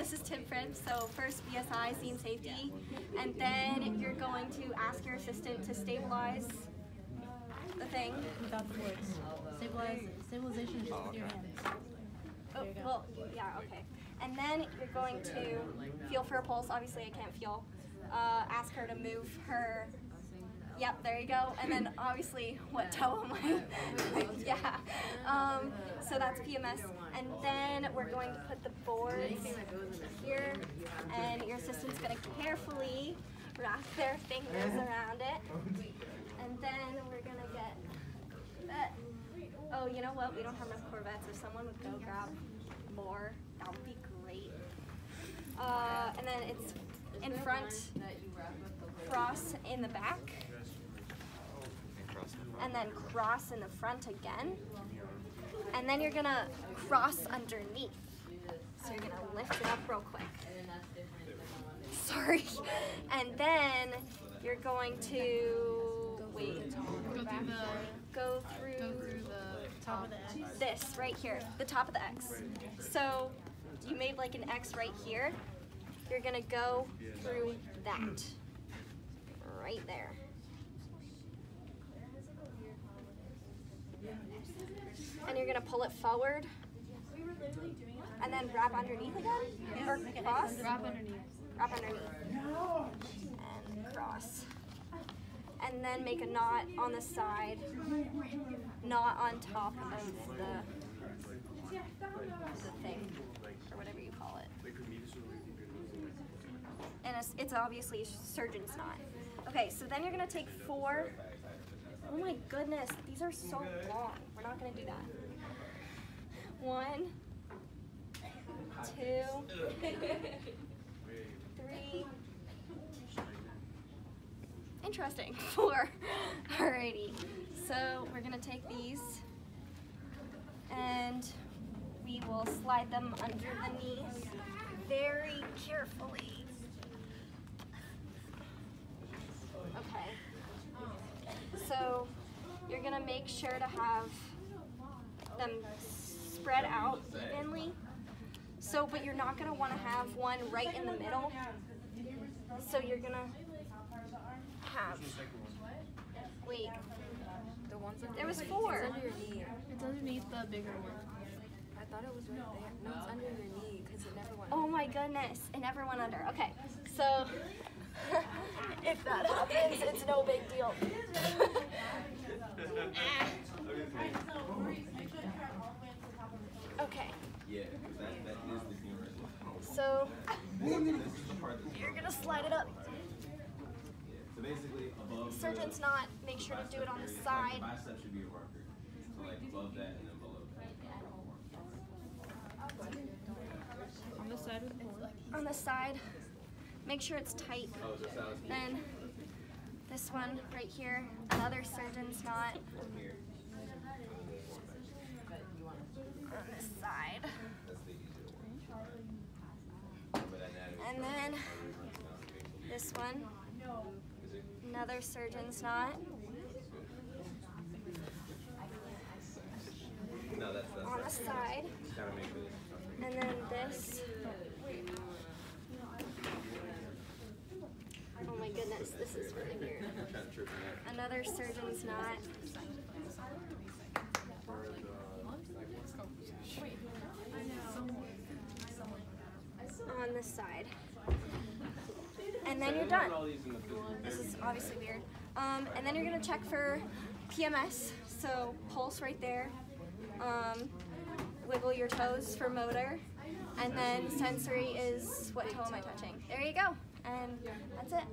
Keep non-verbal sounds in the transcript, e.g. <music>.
this is Tim Friend. So first BSI, scene safety, and then you're going to ask your assistant to stabilize the thing. Without the words. Stabilize, stabilization is just with your hands. Oh, well, yeah, okay. And then you're going to feel for a pulse. Obviously, I can't feel. Uh, ask her to move her. Yep, there you go. And then <laughs> obviously, what toe am I? yeah. Um, so that's PMS. And then we're going to put the boards here, and your assistant's going to carefully wrap their fingers around it. And then we're going to get that. Oh, you know what? We don't have enough cravats. If someone would go grab more, that would be great. Uh, and then it's in front, cross in the back, and then cross in the front again. And then you're gonna cross underneath. So you're gonna lift it up real quick. <laughs> Sorry. And then you're going to wait. Go through the, Go through the top of the X. this right here, the top of the X. So you made like an X right here. You're gonna go through that. Right there. And you're gonna pull it forward. And then wrap underneath again? Or cross? Wrap underneath. Wrap underneath. And cross. And then make a knot on the side, knot on top of the, the thing, or whatever you call it. And it's, it's obviously surgeon's knot. Okay, so then you're gonna take four. Oh my goodness, these are so long. We're not gonna do that. One, two, three. Interesting. <laughs> Four. Alrighty. So we're gonna take these and we will slide them under the knees very carefully. Okay. So you're gonna make sure to have them spread out evenly. So, but you're not gonna wanna have one right in the middle. So you're gonna have, wait, The ones there was four. It's under your knee. It's underneath the bigger one. I thought it was right there. No, it's under your knee because it never went. Oh my goodness, it never went under. Okay, so <laughs> if that happens, it's no big deal. <laughs> okay, Yeah, so <laughs> you're gonna slide it up. Surgeon's knot, make sure to do it on the side. Bicep should be a. On the side with the. On the side, make sure it's tight. Then this one right here, another surgeon's from here? on this side. And then this one, another surgeon's knot No, that's that's. on the side. And then this. Oh my goodness, this is really weird. Another surgeon's knot. On this side. And then you're done. This is obviously weird. Um, and then you're gonna check for PMS, so pulse right there. Um, wiggle your toes for motor. And then sensory is what toe am I touching? There you go. And that's it.